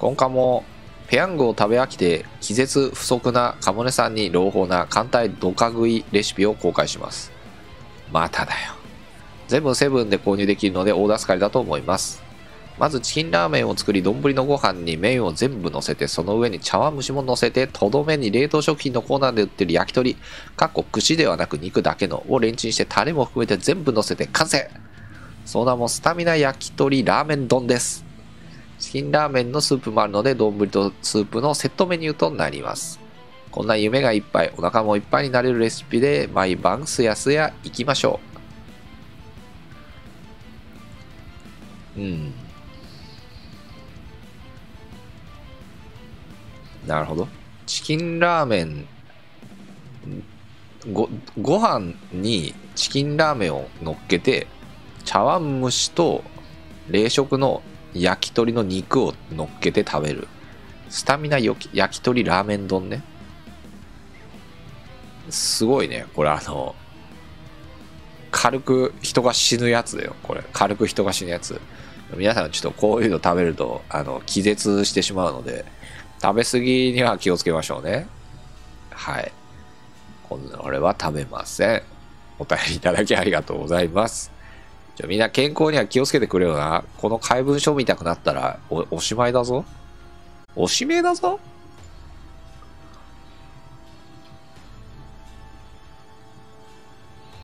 今回もペヤングを食べ飽きて気絶不足なカモネさんに朗報な簡単ドカ食いレシピを公開します。まただよ。全部セブンで購入できるので大助かりだと思います。まずチキンラーメンを作り、丼のご飯に麺を全部乗せて、その上に茶碗蒸しも乗せて、とどめに冷凍食品のコーナーで売ってる焼き鳥、かっこ串ではなく肉だけのをレンチンしてタレも含めて全部乗せて完成その名もスタミナ焼き鳥ラーメン丼です。チキンラーメンのスープもあるので、丼とスープのセットメニューとなります。こんな夢がいっぱい、お腹もいっぱいになれるレシピで、毎晩すやすや行きましょう。うん。なるほど。チキンラーメン、ご、ご飯にチキンラーメンを乗っけて、茶碗蒸しと冷食の焼き鳥の肉を乗っけて食べる。スタミナ焼き鳥ラーメン丼ね。すごいね。これあの、軽く人が死ぬやつだよ。これ。軽く人が死ぬやつ。皆さんちょっとこういうの食べると、あの、気絶してしまうので、食べ過ぎには気をつけましょうね。はい。これは食べません。お便りいただきありがとうございます。じゃみんな健康には気をつけてくれよな。この怪文書見たくなったらおおしまいだぞ。おしめだぞ